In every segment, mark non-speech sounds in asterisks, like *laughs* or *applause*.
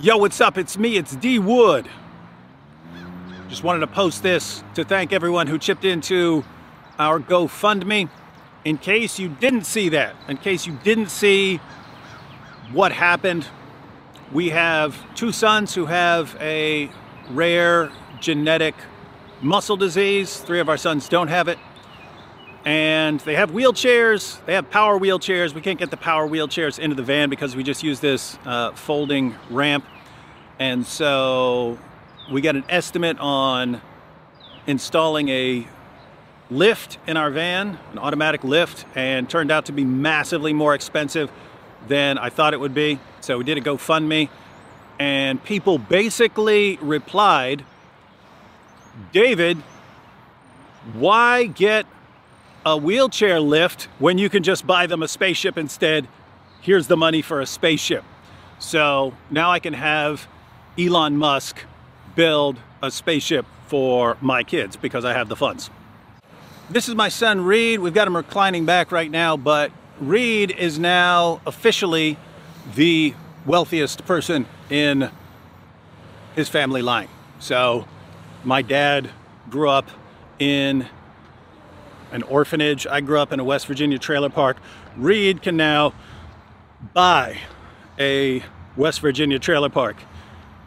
Yo, what's up? It's me, it's D Wood. Just wanted to post this to thank everyone who chipped into our GoFundMe. In case you didn't see that, in case you didn't see what happened, we have two sons who have a rare genetic muscle disease. Three of our sons don't have it. And they have wheelchairs, they have power wheelchairs. We can't get the power wheelchairs into the van because we just use this uh, folding ramp. And so we got an estimate on installing a lift in our van, an automatic lift, and turned out to be massively more expensive than I thought it would be. So we did a GoFundMe, and people basically replied, David, why get a wheelchair lift when you can just buy them a spaceship instead? Here's the money for a spaceship. So now I can have Elon Musk build a spaceship for my kids because I have the funds. This is my son Reed. We've got him reclining back right now, but Reed is now officially the wealthiest person in his family line. So my dad grew up in an orphanage. I grew up in a West Virginia trailer park. Reed can now buy a West Virginia trailer park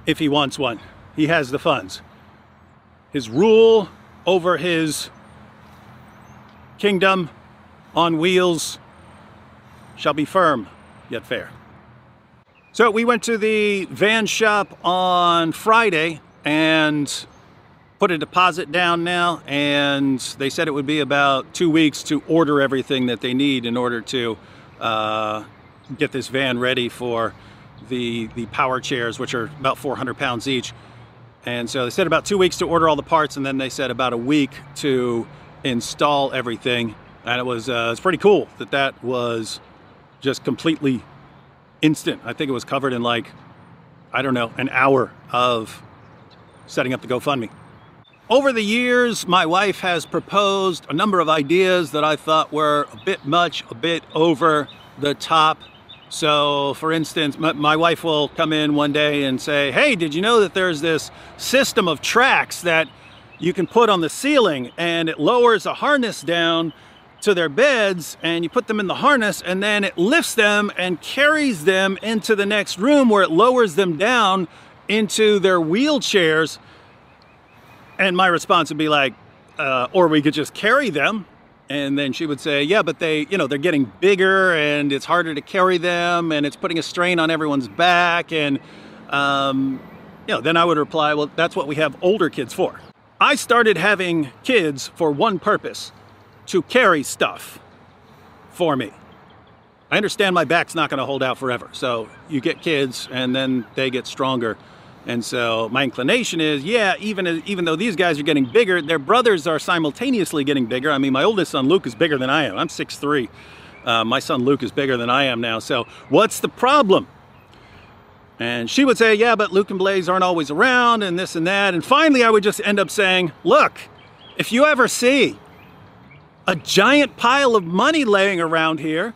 if he wants one. He has the funds. His rule over his kingdom on wheels shall be firm yet fair. So we went to the van shop on Friday and put a deposit down now and they said it would be about two weeks to order everything that they need in order to uh, get this van ready for the, the power chairs, which are about 400 pounds each. And so they said about two weeks to order all the parts, and then they said about a week to install everything. And it was, uh, it's pretty cool that that was just completely instant. I think it was covered in like, I don't know, an hour of setting up the GoFundMe. Over the years, my wife has proposed a number of ideas that I thought were a bit much, a bit over the top. So, for instance, my, wife will come in one day and say, Hey, did you know that there's this system of tracks that you can put on the ceiling and it lowers a harness down to their beds and you put them in the harness and then it lifts them and carries them into the next room where it lowers them down into their wheelchairs. And my response would be like, uh, or we could just carry them and then she would say, yeah, but they, you know, they're getting bigger and it's harder to carry them and it's putting a strain on everyone's back. And, um, you know, then I would reply, well, that's what we have older kids for. I started having kids for one purpose, to carry stuff for me. I understand my back's not going to hold out forever. So you get kids and then they get stronger and so my inclination is, yeah, even even though these guys are getting bigger, their brothers are simultaneously getting bigger. I mean, my oldest son Luke is bigger than I am. I'm 6'3". Uh, my son Luke is bigger than I am now. So what's the problem? And she would say, yeah, but Luke and Blaze aren't always around and this and that. And finally, I would just end up saying, look, if you ever see a giant pile of money laying around here,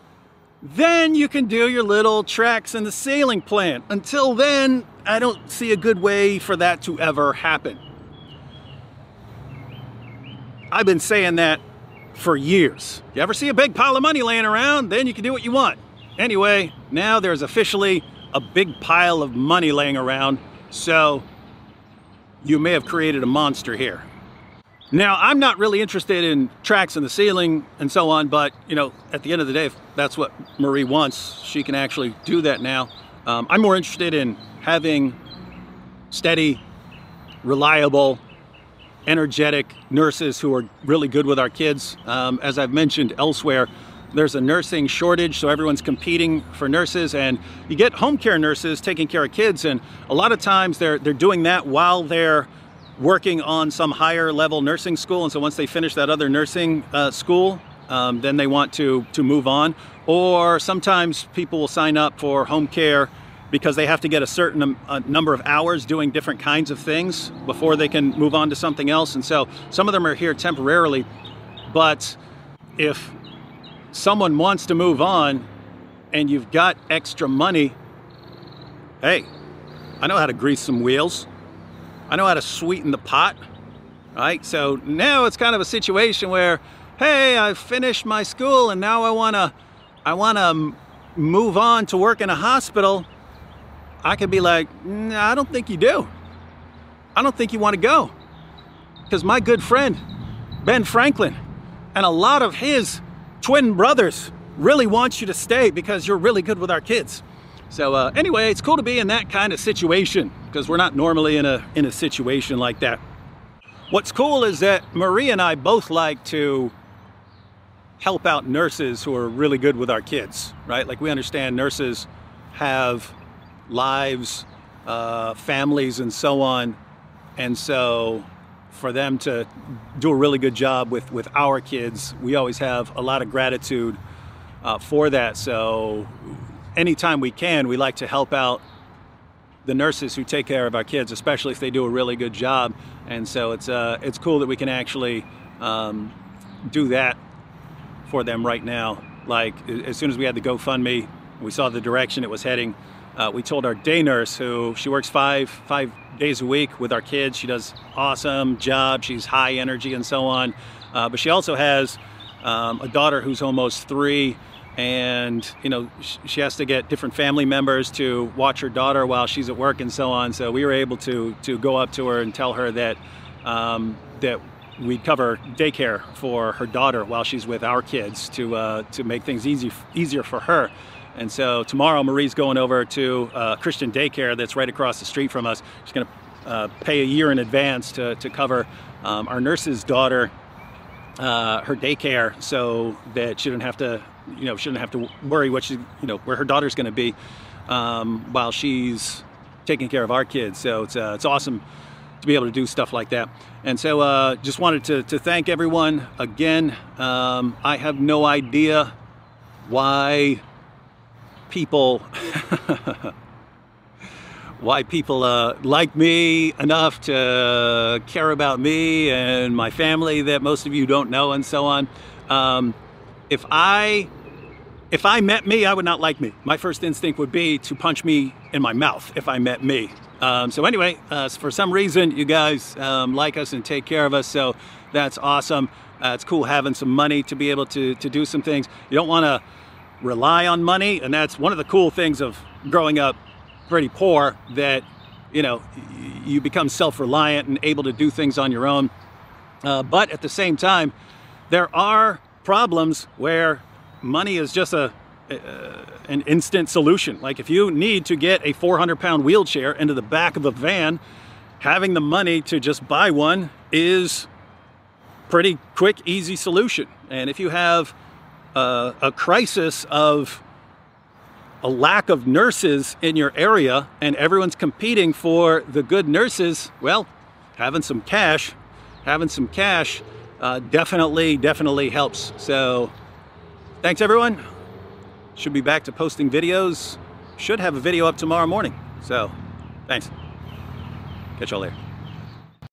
then you can do your little tracks in the sailing plan. Until then, I don't see a good way for that to ever happen. I've been saying that for years. You ever see a big pile of money laying around, then you can do what you want. Anyway, now there's officially a big pile of money laying around, so you may have created a monster here. Now, I'm not really interested in tracks in the ceiling and so on, but you know, at the end of the day, if that's what Marie wants, she can actually do that now. Um, I'm more interested in having steady, reliable, energetic nurses who are really good with our kids. Um, as I've mentioned elsewhere, there's a nursing shortage, so everyone's competing for nurses, and you get home care nurses taking care of kids, and a lot of times they're they're doing that while they're working on some higher level nursing school, and so once they finish that other nursing uh, school, um, then they want to to move on. Or sometimes people will sign up for home care because they have to get a certain a number of hours doing different kinds of things before they can move on to something else. And so some of them are here temporarily, but if someone wants to move on and you've got extra money, hey, I know how to grease some wheels. I know how to sweeten the pot. Right? So now it's kind of a situation where, hey, I've finished my school and now I wanna I wanna move on to work in a hospital. I could be like, nah, I don't think you do. I don't think you want to go. Because my good friend, Ben Franklin, and a lot of his twin brothers really want you to stay because you're really good with our kids. So uh, anyway, it's cool to be in that kind of situation because we're not normally in a, in a situation like that. What's cool is that Marie and I both like to help out nurses who are really good with our kids, right? Like we understand nurses have lives, uh, families, and so on. And so for them to do a really good job with, with our kids, we always have a lot of gratitude uh, for that. So anytime we can, we like to help out the nurses who take care of our kids, especially if they do a really good job. And so it's, uh, it's cool that we can actually um, do that for them right now. Like as soon as we had the GoFundMe, we saw the direction it was heading. Uh, we told our day nurse, who she works five five days a week with our kids. She does awesome job. She's high energy and so on. Uh, but she also has um, a daughter who's almost three, and you know she has to get different family members to watch her daughter while she's at work and so on. So we were able to to go up to her and tell her that um, that we'd cover daycare for her daughter while she's with our kids to uh, to make things easy easier for her. And so tomorrow, Marie's going over to uh, Christian daycare that's right across the street from us. She's going to uh, pay a year in advance to, to cover um, our nurse's daughter, uh, her daycare, so that she doesn't have to, you know, shouldn't have to worry what she, you know, where her daughter's going to be um, while she's taking care of our kids. So it's uh, it's awesome to be able to do stuff like that. And so uh, just wanted to, to thank everyone again. Um, I have no idea why people *laughs* why people uh, like me enough to care about me and my family that most of you don't know and so on. Um, if I if I met me, I would not like me. My first instinct would be to punch me in my mouth if I met me. Um, so anyway, uh, for some reason, you guys um, like us and take care of us, so that's awesome. Uh, it's cool having some money to be able to, to do some things. You don't want to rely on money. And that's one of the cool things of growing up pretty poor that, you know, you become self-reliant and able to do things on your own. Uh, but at the same time, there are problems where money is just a, uh, an instant solution. Like if you need to get a 400 pound wheelchair into the back of a van, having the money to just buy one is pretty quick, easy solution. And if you have uh, a crisis of a lack of nurses in your area and everyone's competing for the good nurses, well, having some cash, having some cash uh, definitely, definitely helps. So thanks everyone. Should be back to posting videos. Should have a video up tomorrow morning. So thanks. Catch y'all later.